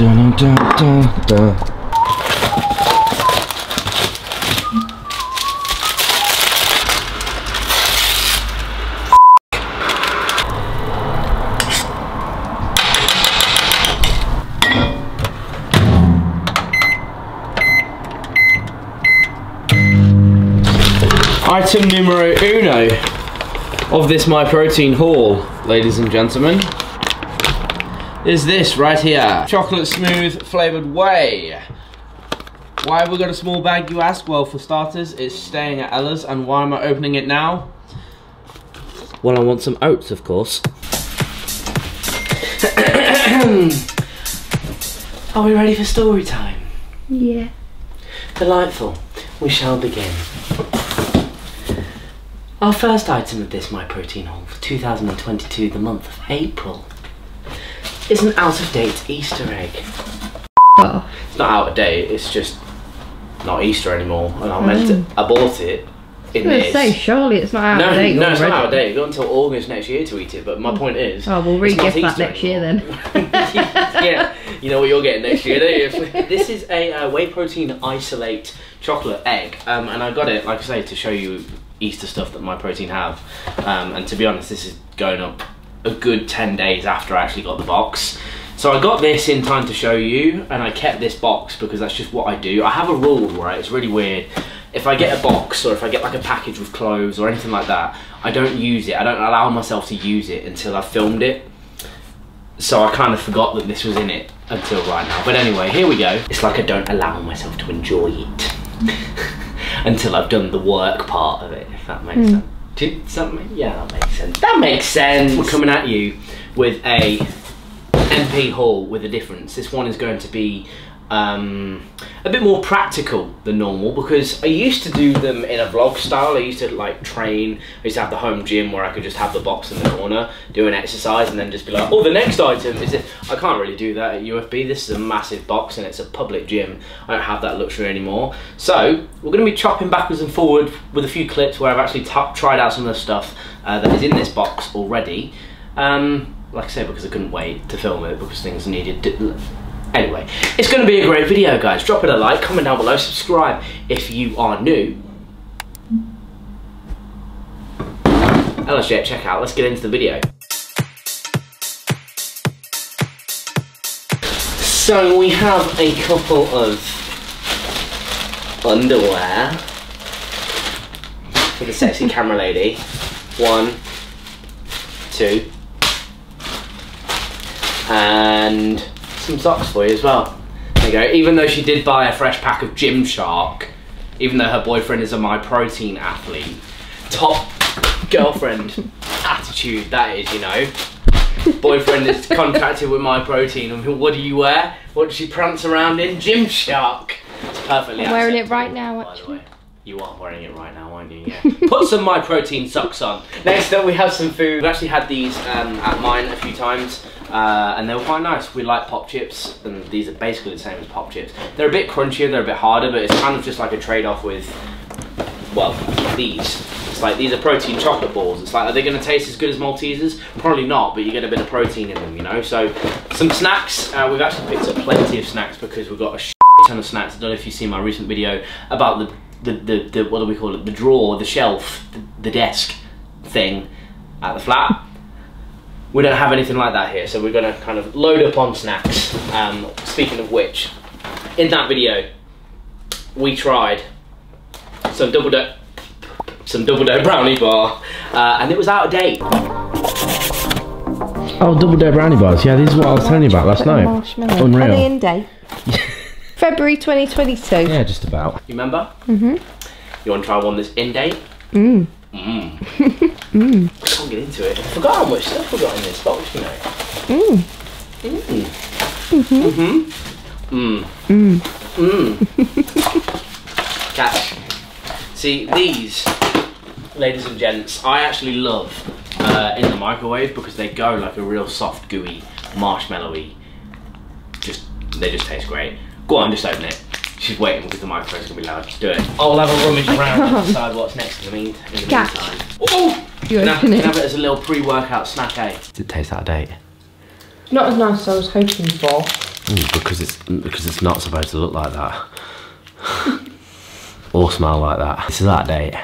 Dun, dun, dun. Item numero uno of this My Protein haul, ladies and gentlemen, is this right here. Chocolate smooth flavoured whey. Why have we got a small bag, you ask? Well, for starters, it's staying at Ella's, and why am I opening it now? Well, I want some oats, of course. Are we ready for story time? Yeah. Delightful. We shall begin. Our first item of this My Protein haul for 2022, the month of April, is an out-of-date Easter egg. Oh. It's not out of date, it's just not Easter anymore. And I meant to, I bought it in I was this. say, surely it's not out no, of date no, it's not out of date. You've got until August next year to eat it. But my point is, Oh, we'll re-gift that Easter next year then. yeah, you know what you're getting next year, don't you? this is a uh, whey protein isolate chocolate egg, um, and I got it, like I say, to show you Easter stuff that my protein have. Um, and to be honest, this is going up a good ten days after I actually got the box. So I got this in time to show you, and I kept this box because that's just what I do. I have a rule, right? It's really weird. If I get a box or if I get like a package with clothes or anything like that, I don't use it. I don't allow myself to use it until I've filmed it so I kind of forgot that this was in it until right now. But anyway, here we go. It's like I don't allow myself to enjoy it until I've done the work part of it, if that makes hmm. sense. That make, yeah, that makes sense. That makes sense. We're coming at you with a MP haul with a difference. This one is going to be um, a bit more practical than normal because I used to do them in a vlog style. I used to like train. I used to have the home gym where I could just have the box in the corner, do an exercise, and then just be like, "Oh, the next item is it?" I can't really do that at UFB. This is a massive box and it's a public gym. I don't have that luxury anymore. So we're going to be chopping backwards and forward with a few clips where I've actually tried out some of the stuff uh, that is in this box already. Um, like I said, because I couldn't wait to film it because things needed. Anyway, it's going to be a great video, guys. Drop it a like, comment down below, subscribe if you are new. LSJ, check out. Let's get into the video. So we have a couple of underwear for the sexy camera lady. One, two, and some socks for you as well. There you go. Even though she did buy a fresh pack of Gymshark, even though her boyfriend is a My Protein athlete, top girlfriend attitude that is, you know. Boyfriend is contracted with My Protein, and what do you wear? What does she prance around in? Gymshark. It's perfectly I'm wearing it right now, by the actually. way. You are wearing it right now, aren't you? Yeah. Put some My Protein socks on. Next up, we have some food. We've actually had these um, at mine a few times, uh, and they were quite nice. We like pop chips, and these are basically the same as pop chips. They're a bit crunchier, they're a bit harder, but it's kind of just like a trade-off with, well, these. It's like these are protein chocolate balls. It's like, are they going to taste as good as Maltesers? Probably not, but you get a bit of protein in them, you know. So, some snacks. Uh, we've actually picked up plenty of snacks because we've got a ton of snacks. I don't know if you've seen my recent video about the the, the, the what do we call it? The drawer, the shelf, the, the desk thing at the flat. We don't have anything like that here, so we're gonna kind of load up on snacks. Um, speaking of which, in that video, we tried some double dough, some double dough brownie bar, uh, and it was out of date. Oh, double dough brownie bars. Yeah, this is what I was telling you about last night. Marshmallow. Unreal. Are they in date? February 2022. Yeah, just about. You remember? Mm-hmm. You want to try one that's in date? Mm. Mm. mm. I can't get into it. I forgot how much stuff we got in this box, you know. Mm. Mm. Mm-hmm. Mm. Mm. Mm. Catch. See, these, ladies and gents, I actually love uh, in the microwave because they go like a real soft, gooey, marshmallowy. Just, they just taste great. Go on, just open it. She's waiting because the microphone's gonna be loud. Just do it. I'll have a rummage around and decide what's next in the, mean, in the Catch. meantime. Oh! You Can I, open can it. have it as a little pre-workout snack, eh? Does it taste out of date? Not as nice as I was hoping for. Mm, because it's because it's not supposed to look like that. or smell like that. This is that date.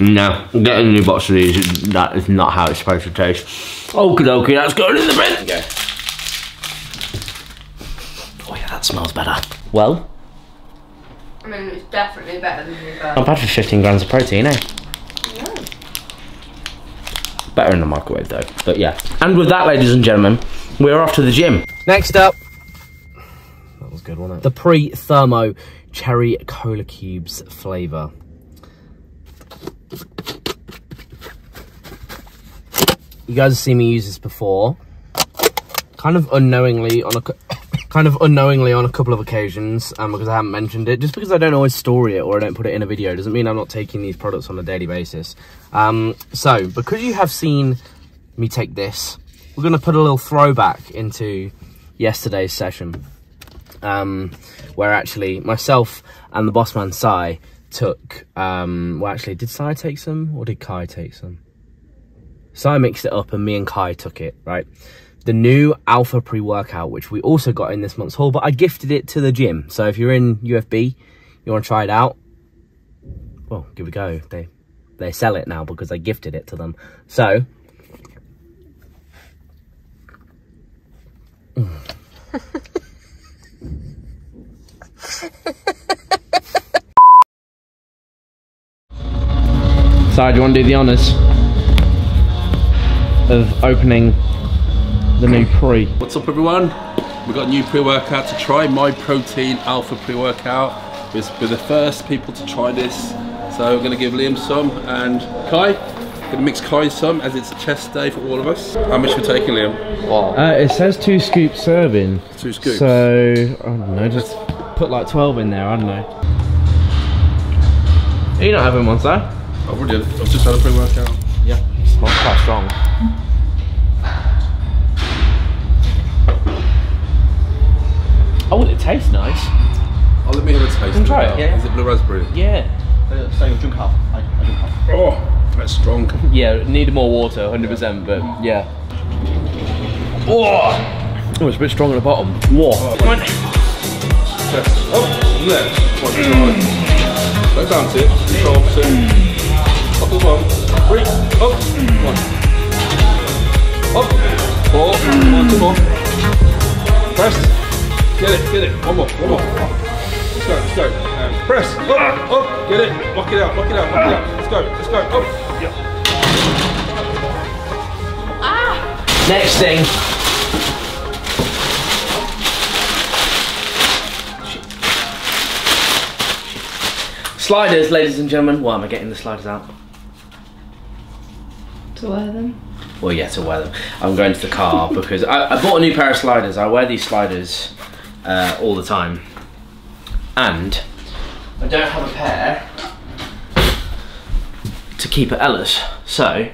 No, getting a new box of these, that is not how it's supposed to taste. Okie dokie, that's going in the bin. Okay. Oh yeah, that smells better. Well, I mean, it's definitely better than the not bad for 15 grams of protein, eh? Better in the microwave though, but yeah. And with that, ladies and gentlemen, we're off to the gym. Next up, that was good, wasn't it? The pre-thermo cherry cola cubes flavour. You guys have seen me use this before. Kind of unknowingly on a cou- kind of unknowingly on a couple of occasions um, because I haven't mentioned it. Just because I don't always story it or I don't put it in a video doesn't mean I'm not taking these products on a daily basis. Um, so, because you have seen me take this, we're going to put a little throwback into yesterday's session. Um, where actually myself and the boss man Sai took, um, well actually, did Sai take some or did Kai take some? Sai mixed it up and me and Kai took it, right? The new Alpha pre-workout, which we also got in this month's haul, but I gifted it to the gym. So if you're in UFB, you want to try it out, well, give it a go. They they sell it now because I gifted it to them. So So, do you want to do the honours of opening the new pre? What's up everyone? We've got a new pre-workout to try, My Protein Alpha pre-workout. We're, we're the first people to try this. So we're gonna give Liam some and Kai. Gonna mix Kai some as it's chest day for all of us. How much we taking Liam? Uh, it says two scoops serving. Two scoops. So, I don't know, just put like 12 in there, I don't know. Are you not having one, sir? I've already I've just had a pre-workout. Yeah, smells quite strong. Tastes nice. Oh, let me have a taste. can try it, now. yeah. Is it blue raspberry? Yeah. So you drink half. I, I drink half. Oh, that's strong. Yeah, needed more water, 100%, but mm. yeah. Oh, oh it's a bit strong at the bottom. Whoa. Oh, Come on. Oh, left. One, two, Don't bounce it. Control opposite. Up as one. Three. Up. One. Up. Four. One, two. Press. Get it, get it. One more, one more. Let's go, let's go. And press. Up, up. Get it. Lock it out, lock it out, lock it out. Let's go, let's go. Up. Yeah. Next thing. Sliders, ladies and gentlemen. Why am I getting the sliders out? To wear them. Well, yeah, to wear them. I'm going to the car because I, I bought a new pair of sliders. I wear these sliders uh, all the time. And I don't have a pair to keep at Ella's. So,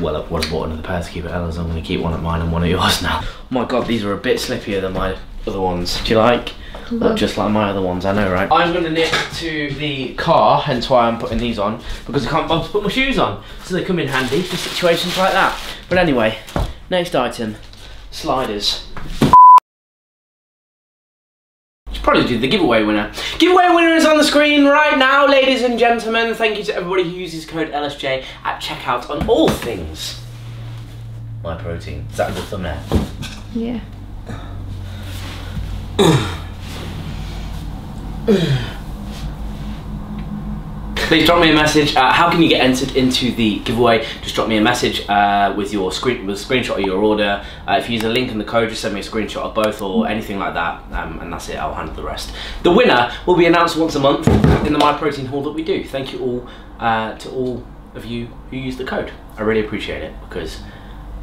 well, I would have bought another pair to keep at Ella's. I'm going to keep one at mine and one at yours now. Oh my god, these are a bit slippier than my other ones. Do you like? Look just like my other ones, I know, right? I'm going to knit to the car, hence why I'm putting these on, because I can't bother to put my shoes on. So they come in handy for situations like that. But anyway, next item, sliders. Should probably do the giveaway winner. Giveaway winner is on the screen right now, ladies and gentlemen. Thank you to everybody who uses code LSJ at checkout on all things. My protein. Is that a good thumbnail? Yeah. Please drop me a message. Uh, how can you get entered into the giveaway? Just drop me a message uh, with your screen with a screenshot of your order. Uh, if you use a link in the code, just send me a screenshot of both or anything like that, um, and that's it. I'll handle the rest. The winner will be announced once a month in the My Protein haul that we do. Thank you all uh, to all of you who use the code. I really appreciate it because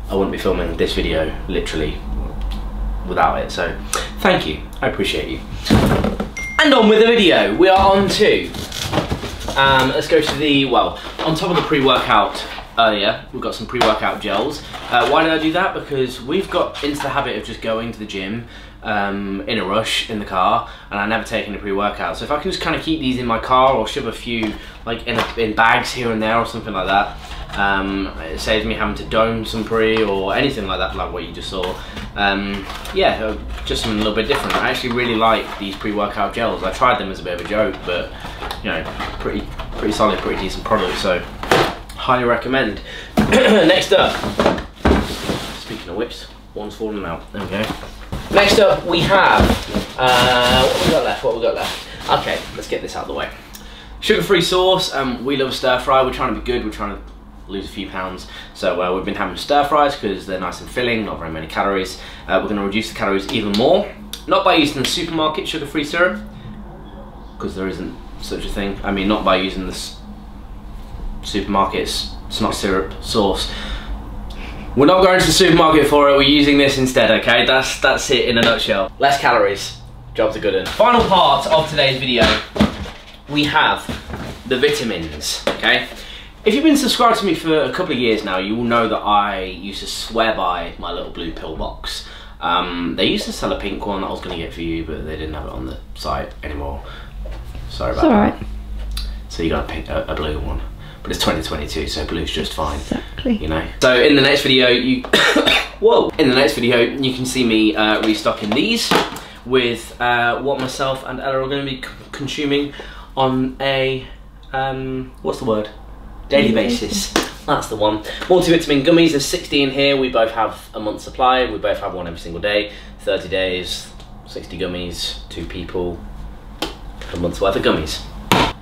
I wouldn't be filming this video literally without it. So thank you. I appreciate you. And on with the video. We are on to um, let's go to the, well, on top of the pre-workout earlier, we've got some pre-workout gels. Uh, why did I do that? Because we've got into the habit of just going to the gym um, in a rush in the car, and I never take any pre-workout. So if I can just kind of keep these in my car or shove a few like in, a, in bags here and there or something like that, Um, it saves me having to dome some pre or anything like that, like what you just saw. Um, yeah, uh, just something a little bit different. I actually really like these pre-workout gels. I tried them as a bit of a joke, but you know, pretty pretty solid, pretty decent product. So highly recommend. Next up, speaking of which, one's fallen out. There we go. Next up, we have uh, what we got left. What we got left? Okay, let's get this out of the way. Sugar-free sauce. Um, we love stir fry. We're trying to be good. We're trying to lose a few pounds. So uh, we've been having stir fries because they're nice and filling, not very many calories. Uh, we're going to reduce the calories even more. Not by using the supermarket sugar-free syrup, because there isn't such a thing. I mean, not by using the supermarkets. It's not syrup, sauce. We're not going to the supermarket for it. We're using this instead. Okay, that's that's it in a nutshell. Less calories. Jobs are good. one. Final part of today's video. We have the vitamins. Okay. If you've been subscribed to me for a couple of years now, you will know that I used to swear by my little blue pill box. Um, they used to sell a pink one that I was going to get for you, but they didn't have it on the site anymore. Sorry about It's alright. that. So you got a, pink, a, a blue one. But it's 2022, so blue's just fine. Exactly. You know. So in the next video, you whoa. In the next video, you can see me uh, restocking these with uh, what myself and Ella are going to be c- consuming on a um, what's the word? Daily basis. That's the one. Multivitamin gummies. There's 60 in here. We both have a month's supply. We both have one every single day. 30 days, 60 gummies, two people, a month's worth of gummies.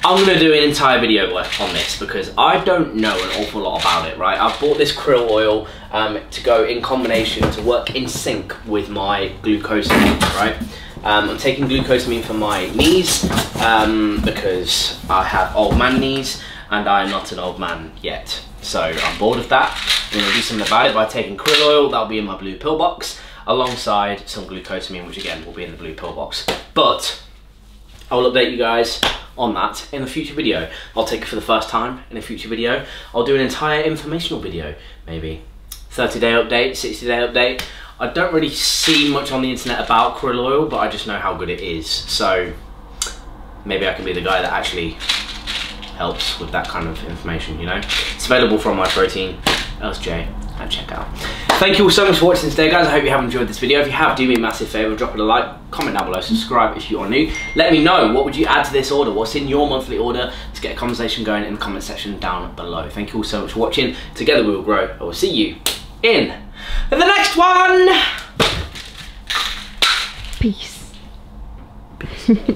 I'm gonna do an entire video on this because I don't know an awful lot about it, right? I've bought this krill oil um, to go in combination to work in sync with my glucosamine, right? Um, I'm taking glucosamine for my knees um, because I have old man knees and I'm not an old man yet. So I'm bored of that. I'm gonna do something about it by taking krill oil, that'll be in my blue pill box, alongside some glucosamine, which again will be in the blue pill box. But I will update you guys on that in a future video. I'll take it for the first time in a future video. I'll do an entire informational video, maybe 30 day update, 60 day update. I don't really see much on the internet about krill oil, but I just know how good it is. So maybe I can be the guy that actually helps with that kind of information, you know? It's available from my protein, LSJ, at checkout. Thank you all so much for watching today, guys. I hope you have enjoyed this video. If you have, do me a massive favor, drop it a like, comment down below, subscribe if you are new. Let me know, what would you add to this order? What's in your monthly order? Let's get a conversation going in the comment section down below. Thank you all so much for watching. Together we will grow. I will see you in the next one. Peace.